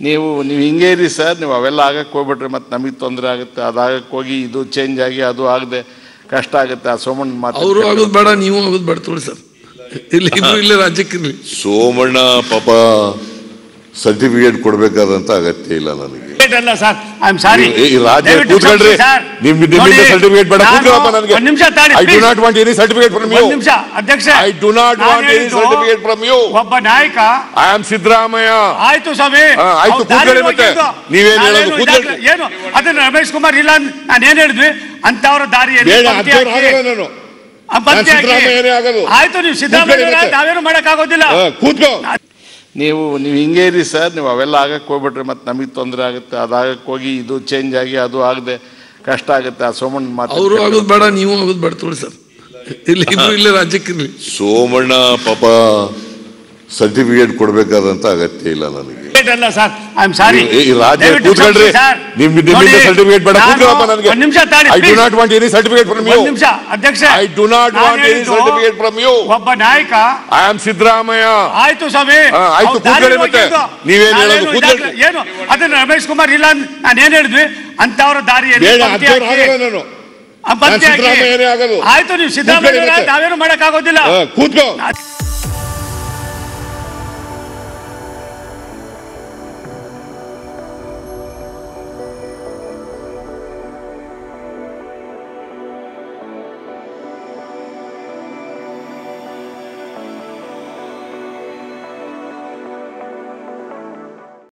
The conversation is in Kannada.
ನೀವು ನೀವು ಹಿಂಗೆ ಇರಿ ಸರ್ ನೀವು ಅವೆಲ್ಲ ಆಗಕ್ಕೆ ಹೋಗ್ಬಿಟ್ರೆ ಮತ್ತೆ ನಮಗೆ ತೊಂದರೆ ಆಗುತ್ತೆ. ಅದಾಗಕ್ಕೆ ಹೋಗಿ ಇದು ಚೇಂಜ್ ಆಗಿ ಅದು ಆಗದೆ ಕಷ್ಟ ಆಗುತ್ತೆ. ಆ ಸೋಮಣ್ಣ ಮಾತು ಅವರು ಆಗೋದು ಬೇಡ ನೀವು ಆಗೋದು ಬೇಡ ತೊಳಿ ಸರ್. ಇಲ್ಲಿ ಇಲ್ಲಿ ಇಲ್ಲೇ ರಾಜ್ಯಕ್ಕಿರ್ಲಿ ಸೋಮಣ್ಣ ಪಾಪ ಸರ್ಟಿಫಿಕೇಟ್ ಕೊಡಬೇಕಾದಂಥ ಅಗತ್ಯ ಇಲ್ಲ ನನಗೆ. ಅಲ್ಲ ಸರ್ ಐ ಆಮ್ ಸಾರಿ ಕೂತ್ಕೊಳ್ರಿ. ನಿಮ್ ನಿಮ್ಮಿಂದ ಸರ್ಟಿಫಿಕೇಟ್ ಬೇಡ. ಕೂತ್ಕೊಳ್ಳಪ್ಪ ನನಗೆ. ಒಂದು ನಿಮಿಷ ತಾಳಿ I do not want any certificate from you ಒಂದು ನಿಮಿಷ ಅಧ್ಯಕ್ಷ. I do not want any certificate from you ಒಬ್ಬ ನಾಯಕ. ಐ ಆಮ್ ಸಿದ್ದರಾಮಯ್ಯ ಆಯ್ತು ಸ್ವಾಮಿ. ಆಯ್ತು, ಕೂತ್ಕೊಳ್ಳಿ ಮತ್ತೆ. ನೀವೇನು ಹೇಳೋದು? ಕೂತ್ಕೊಳ್ಳಿ. ಏನು? ಅದನ್ನ ರಮೇಶ್ ಕುಮಾರ್ ಇಲ್ಲ ನಾನು ಏನ್ ಹೇಳಿದ್ವಿ? ಅಂತವರ ದಾರಿಯಲ್ಲಿ ನಾನು. ಆಯ್ತು ನೀವು ಸಿದ್ದರಾಮಯ್ಯ. ನಾವೇನು ಮಾಡಕ್ಕಾಗೋದಿಲ್ಲ. ಆಗೋದಿಲ್ಲ ಕೂತ್ಕೋ. ನೀವು ನೀವು ಹಿಂಗೆ ಇರಿ ಸರ್ ನೀವು ಅವೆಲ್ಲ ಆಗಕ್ಕೆ ಹೋಗ್ಬಿಟ್ರಿ ಮತ್ತೆ ನಮಗೆ ತೊಂದರೆ ಆಗುತ್ತೆ ಅದಾಗಕ್ಕೆ ಹೋಗಿ ಇದು ಚೇಂಜ್ ಆಗಿ ಅದು ಆಗದೆ ಕಷ್ಟ ಆಗುತ್ತೆ. ಆ ಸೋಮಣ್ಣ ಮಾತು ಅವರು ಆಗೋದು ಬೇಡ ನೀವು ಆಗೋದು ಬೇಡ ತೊಳಿ ಸರ್. ಇಲ್ಲಿ ಇಲ್ಲೇ ರಾಜ್ಯಕ್ಕಿರ್ಲಿ ಸೋಮಣ್ಣ ಪಾಪ ಸರ್ಟಿಫಿಕೇಟ್ ಕೊಡಬೇಕಾದಂಥ ಅಗತ್ಯ ಇಲ್ಲ ನನಗೆ. ಅಲ್ಲ ಸರ್. ಐ ಆಮ್ ಸಾರಿ ಕೂತ್ಕೊಳ್ರಿ. ನಿಮ್ ನಿಮ್ಮಿಂದ ಸರ್ಟಿಫಿಕೇಟ್ ಬೇಡ ಕೂತ್ಕೊಳ್ಳಪ್ಪ ನನಗೆ. ಒಂದು ನಿಮಿಷ ತಾಳಿ I do not want any certificate from you ಒಂದು ನಿಮಿಷ ಅಧ್ಯಕ್ಷ. I do not want any certificate from you ಒಬ್ಬ ನಾಯಕ. I am Siddaramaiah. ಆಯ್ತು ಸ್ವಾಮಿ. ಆಯ್ತು, ಕೂತ್ಕೊಳ್ಳಿ ಮತ್ತೆ. ನೀವೇನು ಹೇಳೋದು? ಕೂತ್ಕೊಳ್ಳಿ. ಏನು? ಅದನ್ನ ರಮೇಶ್ ಕುಮಾರ್ ಇಲ್ಲ ನಾನು ಏನು ಹೇಳಿದ್ವಿ? ಅಂತವರ ದಾರಿ ನಾನು. ಆಯ್ತು ನೀವು ಸಿದ್ದರಾಮಯ್ಯ. ನಾವೇನು ಮಾಡಕ್ಕಾಗೋದಿಲ್ಲ. ಕೂತ್ಕೋ.